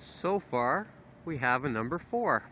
so far we have a number four.